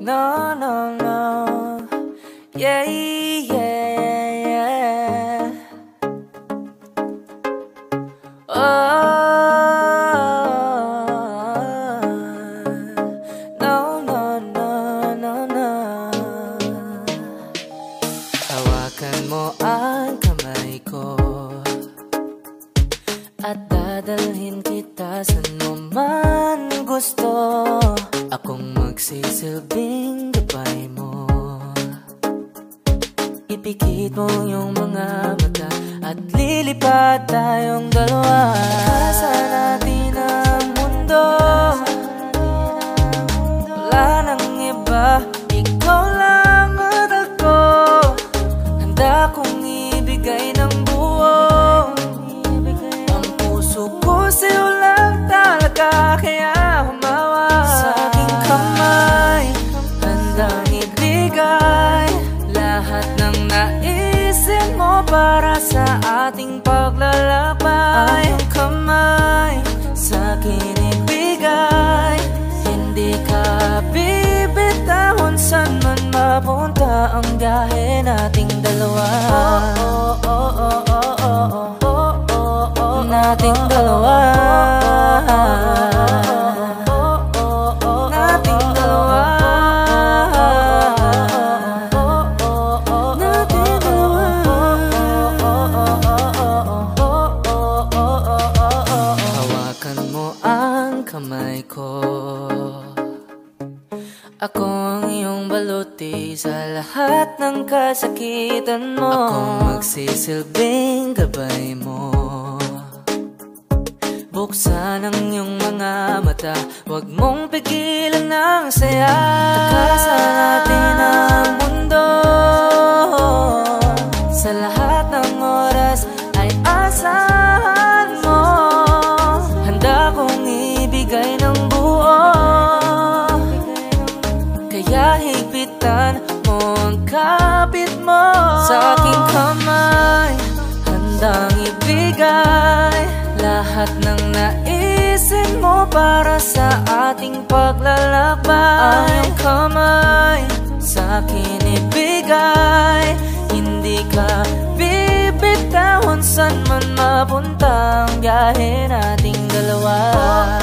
No, no, no. Yeah, yeah, yeah. Oh, no, no, no, no, no. Hawakan mo ang kamay ko At dadalhin kita sa mo man gusto Akong magsisilbing gabay mo. Ipikit mo yung mga mata At lilipad tayong dalawa. Kasa natin ang mundo. Wala nang iba. Ikaw lang at ako. Handa kong ibigay ng buo. Ang puso ko sa'yo lang talaga ating paglalakbay. Ang kamay Sa akin ibigay. Hindi ka bibitahon Saan man mapunta Ang biyahe nating dalawa. Oh, oh, oh, oh, oh, oh, oh, Ako ang iyong baluti sa lahat ng kasakitan mo. Akong magsisilbing gabay mo. Buksan ang iyong mga mata. Huwag mong pigilan ang saya. Takasan higpitan mo ang kapit mo. Sa aking kamay Handang ibigay Lahat ng naisin mo Para sa ating paglalakbay. Ang kamay Sa akin ibigay. Hindi ka bibitahon Saan man mapunta Ang biyahe nating dalawa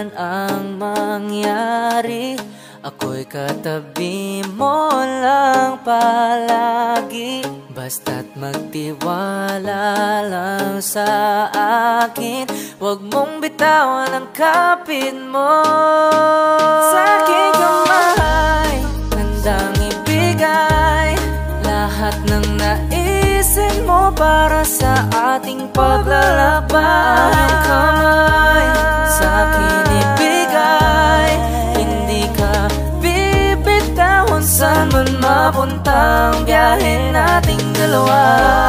man ang mangyari Ako'y katabi mo lang palagi. Basta't magtiwala lang sa akin Huwag mong bitawan ang kapit mo. Sa aking kamay Handang ibigay Lahat ng naisin mo Para sa ating paglalakbay Ang kamay Sa akin papuntang biyahe nating dalawa.